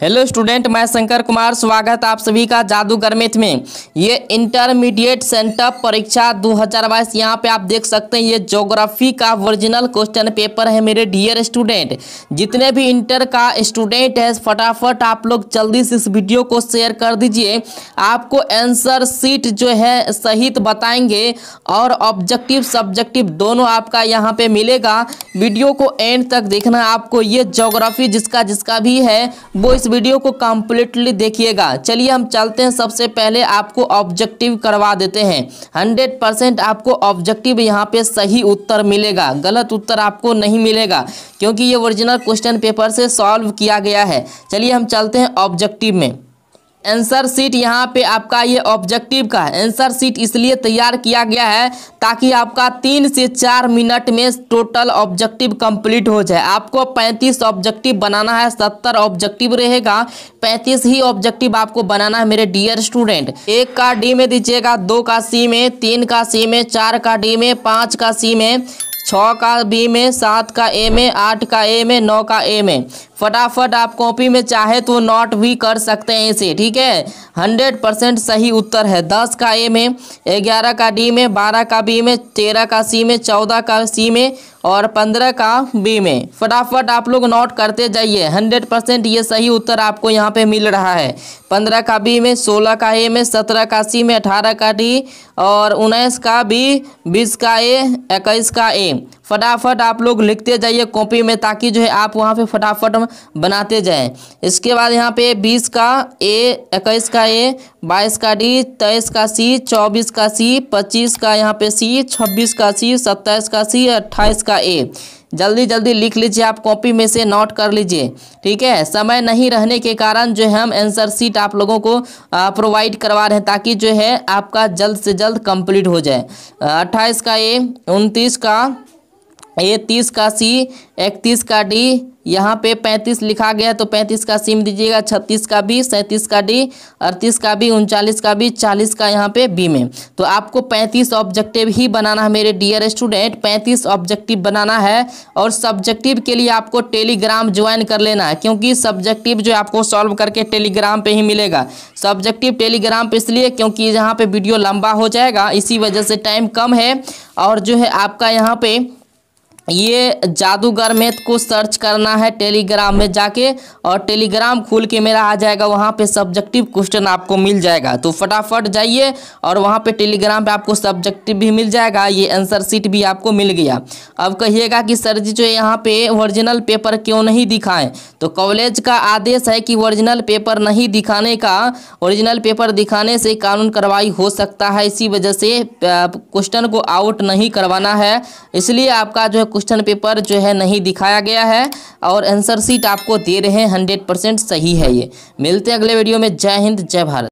Hello student, मैं शंकर कुमार, स्वागत आप सभी का जादूगर मैथ में। ये इंटरमीडिएट सेंटर परीक्षा 2022 यहाँ पे आप देख सकते हैं, ये ज्योग्राफी का ओरिजिनल क्वेश्चन पेपर है मेरे डियर स्टूडेंट। जितने भी इंटर का स्टूडेंट है, फटाफट आप लोग जल्दी से इस वीडियो को शेयर कर दीजिए। आपको आंसर सीट जो है, सहित बताएँगे और ऑब्जेक्टिव, सब्जेक्टिव दोनों आपका यहाँ पे मिलेगा। वीडियो को एंड तक देखना, आपको ये ज्योग्राफी जिसका जिसका भी है, वो इस वीडियो को कम्प्लीटली देखिएगा। चलिए हम चलते हैं। सबसे पहले आपको ऑब्जेक्टिव करवा देते हैं। हंड्रेड परसेंट आपको ऑब्जेक्टिव यहाँ पे सही उत्तर मिलेगा। गलत उत्तर आपको नहीं मिलेगा, क्योंकि ये ओरिजिनल क्वेश्चन पेपर से सॉल्व किया गया है। चलिए हम चलते हैं ऑब्जेक्टिव में। आंसर सीट यहाँ पे आपका ये ऑब्जेक्टिव का आंसर सीट इसलिए तैयार किया गया है ताकि आपका तीन से चार मिनट में टोटल ऑब्जेक्टिव कंप्लीट हो जाए। आपको पैंतीस ऑब्जेक्टिव बनाना है, सत्तर ऑब्जेक्टिव रहेगा। पैंतीस ही ऑब्जेक्टिव आपको बनाना है मेरे डियर स्टूडेंट एक का डी में दीजिएगा, दो का सी में, तीन का सी में, चार का डी में, पाँच का सी में, छः का बी में, सात का ए में, आठ का ए में, नौ का ए में। फटाफट आप कॉपी में चाहे तो नोट भी कर सकते हैं इसे, ठीक है? हंड्रेड परसेंट सही उत्तर है। दस का ए में, ग्यारह का डी में, बारह का बी में, तेरह का सी में, चौदह का सी में और पंद्रह का बी में। फटाफट आप लोग नोट करते जाइए। हंड्रेड परसेंट ये सही उत्तर आपको यहाँ पे मिल रहा है। पंद्रह का बी में, सोलह का ए में, सत्रह का सी में, अठारह का डी और उन्नीस का बी बीस का ए इक्कीस का ए फटाफट आप लोग लिखते जाइए कॉपी में ताकि जो है आप वहाँ पे फटाफट बनाते जाएँ। इसके बाद यहाँ पे बीस का ए, इक्कीस का ए, बाईस का डी, तेईस का सी, चौबीस का सी, पच्चीस का यहाँ पे सी, छब्बीस का सी, सत्ताईस का सी, अट्ठाईस का ए। जल्दी जल्दी लिख लीजिए, आप कॉपी में से नोट कर लीजिए। ठीक है? समय नहीं रहने के कारण जो है हम आंसर सीट आप लोगों को प्रोवाइड करवा रहे हैं ताकि जो है आपका जल्द से जल्द कंप्लीट हो जाए। अट्ठाईस का ए, उनतीस का ए तीस का सी, इकतीस का डी, यहाँ पे पैंतीस लिखा गया तो पैंतीस का सिम दीजिएगा, छत्तीस का बी सैंतीस का डी, अड़तीस का बी उनचालीस का बी चालीस का यहाँ पे बी में। तो आपको पैंतीस ऑब्जेक्टिव ही बनाना है मेरे डियर स्टूडेंट, पैंतीस ऑब्जेक्टिव बनाना है और सब्जेक्टिव के लिए आपको टेलीग्राम ज्वाइन कर लेना है, क्योंकि सब्जेक्टिव जो आपको सॉल्व करके टेलीग्राम पर ही मिलेगा। सब्जेक्टिव टेलीग्राम पर इसलिए क्योंकि यहाँ पर वीडियो लंबा हो जाएगा, इसी वजह से टाइम कम है और जो है आपका यहाँ पे ये जादूगर मैथ को सर्च करना है टेलीग्राम में जाके और टेलीग्राम खोल के मेरा आ जाएगा, वहाँ पे सब्जेक्टिव क्वेश्चन आपको मिल जाएगा। तो फटाफट जाइए और वहाँ पे टेलीग्राम पे आपको सब्जेक्टिव भी मिल जाएगा, ये आंसर सीट भी आपको मिल गया। अब कहिएगा कि सर जी जो यहाँ पे ओरिजिनल पेपर क्यों नहीं दिखाएँ? तो कॉलेज का आदेश है कि ओरिजिनल पेपर नहीं दिखाने का ओरिजिनल पेपर दिखाने से कानून कार्रवाई हो सकता है। इसी वजह से क्वेश्चन को आउट नहीं करवाना है। इसलिए आपका जो है क्वेश्चन पेपर जो है नहीं दिखाया गया है और आंसर सीट आपको दे रहे हैं हंड्रेड परसेंट सही है ये। मिलते हैं अगले वीडियो में। जय हिंद, जय भारत।